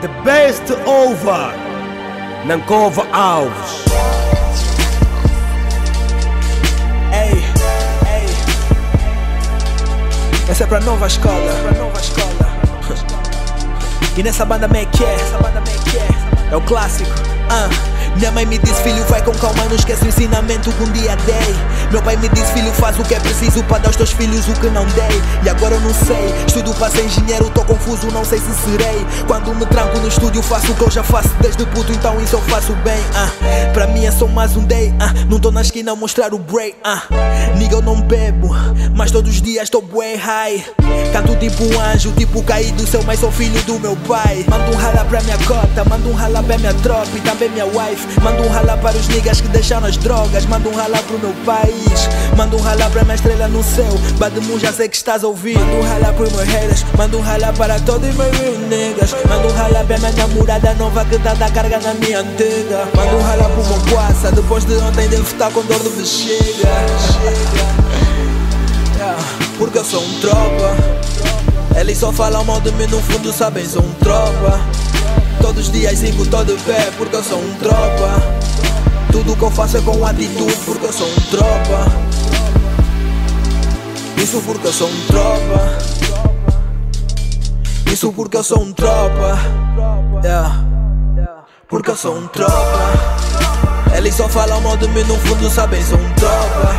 The best over Nancova Alves Ei, ei. Essa é pra nova escola, pra nova escola. E nessa banda me que é, é, o clássico. Ah. Minha mãe me disse, filho, vai com calma, não esquece o ensinamento que um dia dei. Meu pai me disse, filho, faz o que é preciso para dar aos teus filhos o que não dei. E agora eu não sei, estudo para ser engenheiro, tô confuso, não sei se serei. Quando me tranco no estúdio, faço o que eu já faço desde puto, então isso eu faço bem. Ah. Para mim é só mais um day, ah. não tô na esquina a mostrar o break. Ah. Nigga, eu não bebo, mas todos os dias tô bué high. Canto tipo um anjo, tipo caído do céu, mas sou filho do meu pai. Mando um rala pra minha cota, mando um rala pra minha tropa e também minha wife. Mando um rala para os niggas que deixaram as drogas. Mando um rala pro meu país. Mando um rala pra minha estrela no céu. Bademum, já sei que estás a ouvir. Mando um rala pros meus haters. Mando um rala para todos os meus real niggas. Mando um rala pra minha namorada nova que tá da carga na minha antiga. Mando um rala pro meu quassa. Depois de ontem dele estar com dor de bexiga. Porque eu sou um tropa. Eles só falam mal de mim, no fundo sabem, sou um tropa. Todos os dias cinco tô de pé, porque eu sou um tropa. Tudo que eu faço é com atitude, porque eu sou um tropa. Isso porque eu sou um tropa. Isso porque eu sou um tropa. Yeah. Porque eu sou um tropa. Eles só falam mal de mim, no fundo sabem, sou um tropa.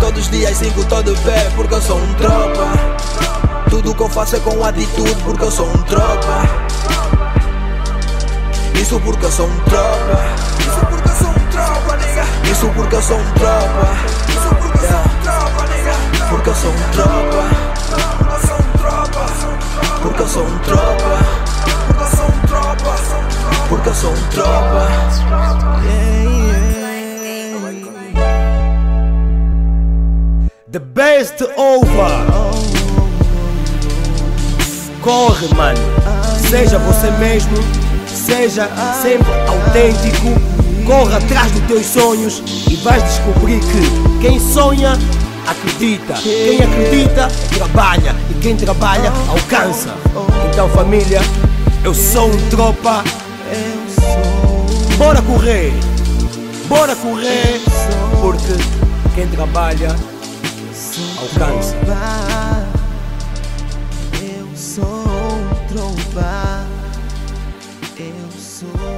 Todos os dias cinco tô de pé, porque eu sou um tropa. Tudo que eu faço é com atitude, porque eu sou um tropa. Isso porque sou um tropa. Isso porque sou um tropa, nigga. Isso porque sou um tropa. Isso porque eu sou um tropa, nigga. Porque sou um tropa. Porque sou um tropa. Porque sou um tropa. Porque sou um tropa. Porque sou um tropa. The best over Corre, mano Seja você mesmo Seja sempre autêntico Corra atrás dos teus sonhos E vais descobrir que Quem sonha, acredita. Quem acredita, trabalha. E quem trabalha, alcança. Então família, eu sou um tropa. Bora correr. Bora correr. Porque quem trabalha alcança. Eu sou um tromba. Eu sou.